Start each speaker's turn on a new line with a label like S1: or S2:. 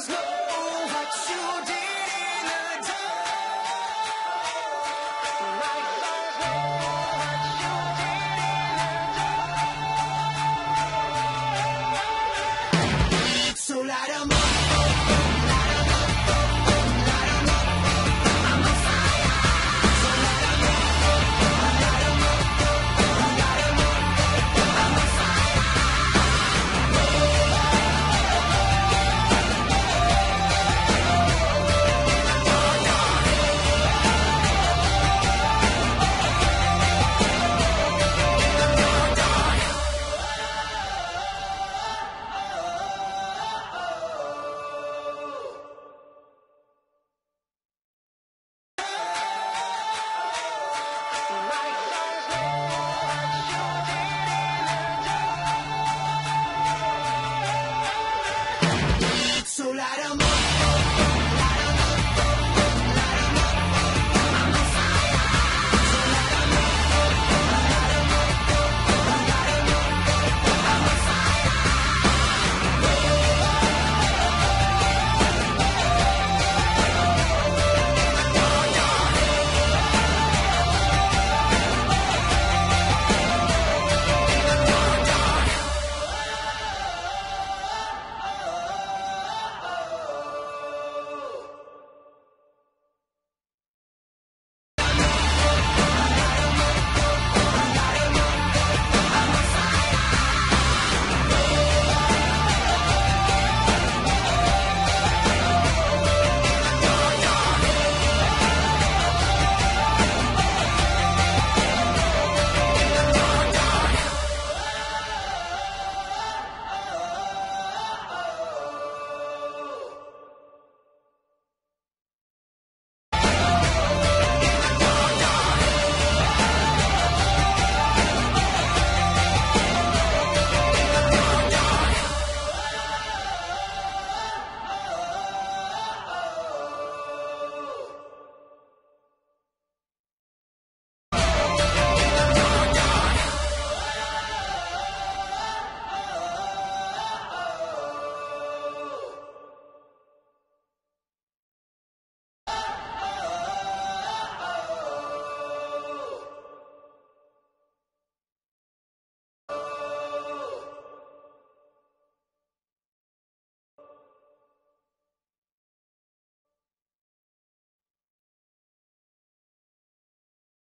S1: Let's go.